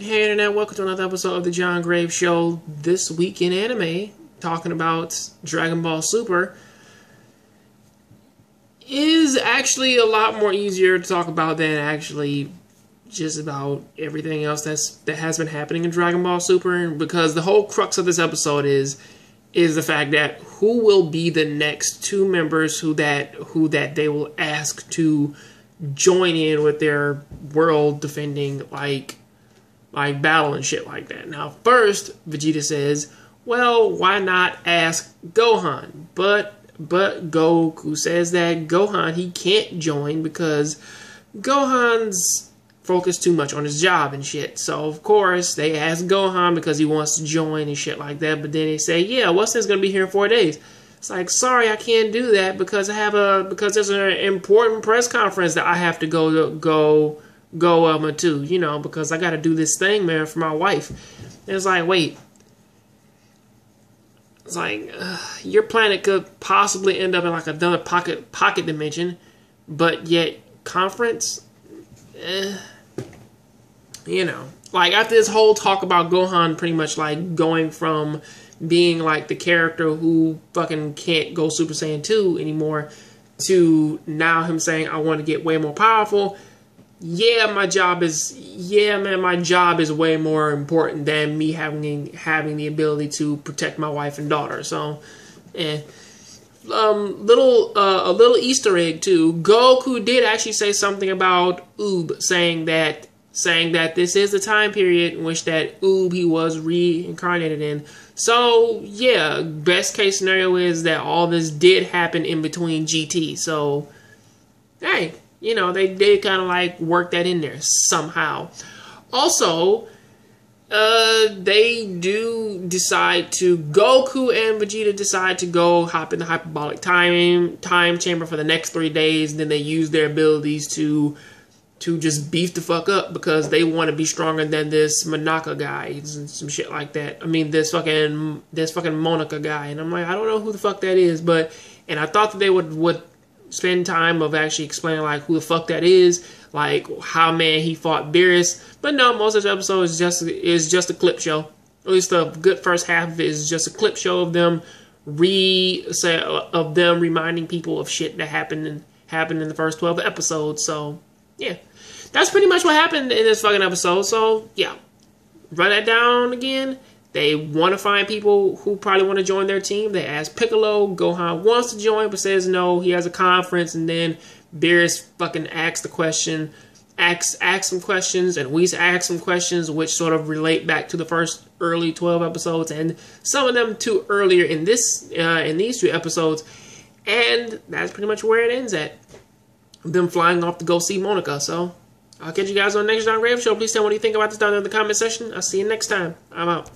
Hey internet, welcome to another episode of the Jon Graves Show. This week in anime, talking about Dragon Ball Super, is actually a lot more easier to talk about than actually just about everything else that's that has been happening in Dragon Ball Super. Because the whole crux of this episode is is the fact that who will be the next two members who that who that they will ask to join in with their world defending like like battle and shit like that. Now, first, Vegeta says, "Well, why not ask Gohan?" But but Goku says that Gohan he can't join because Gohan's focused too much on his job and shit. So of course they ask Gohan because he wants to join and shit like that. But then they say, "Yeah, this gonna be here in four days?" It's like, sorry, I can't do that because I have a because there's an important press conference that I have to go to go go um to, you know, because I got to do this thing, man, for my wife. And it's like, wait. It's like uh, your planet could possibly end up in like another pocket pocket dimension, but yet conference, eh, you know, like after this whole talk about Gohan, pretty much like going from being like the character who fucking can't go Super Saiyan 2 anymore to now him saying I want to get way more powerful yeah, my job is yeah, man, my job is way more important than me having having the ability to protect my wife and daughter. So, eh. Um, little uh, a little Easter egg too. Goku did actually say something about Oob, saying that saying that this is the time period in which that Oob he was reincarnated in. So yeah, best case scenario is that all this did happen in between GT. So, hey, you know, they did kind of like work that in there somehow. Also, uh, they do decide to Goku and Vegeta decide to go hop in the hyperbolic time time chamber for the next three days. Then they use their abilities to to just beef the fuck up because they want to be stronger than this Monaka guy and some shit like that. I mean, this fucking this fucking Monica guy, and I'm like, I don't know who the fuck that is, but and I thought that they would would spend time of actually explaining like who the fuck that is, like how man he fought Beerus. But no, most of the episode is just is just a clip show. At least the good first half of it is just a clip show of them re say of them reminding people of shit that happened in happened in the first twelve episodes. So yeah, that's pretty much what happened in this fucking episode. So yeah, run that down again. They want to find people who probably want to join their team. They ask Piccolo. Gohan wants to join, but says no. He has a conference, and then Beerus fucking asks the question, asks asks some questions, and Whis asks some questions, which sort of relate back to the first early twelve episodes, and some of them too earlier in this uh, in these two episodes. And that's pretty much where it ends at. Them flying off to go see Monica. So I'll catch you guys on the next Jon Graves show. Please tell me what you think about this down in the comment section. I'll see you next time. I'm out.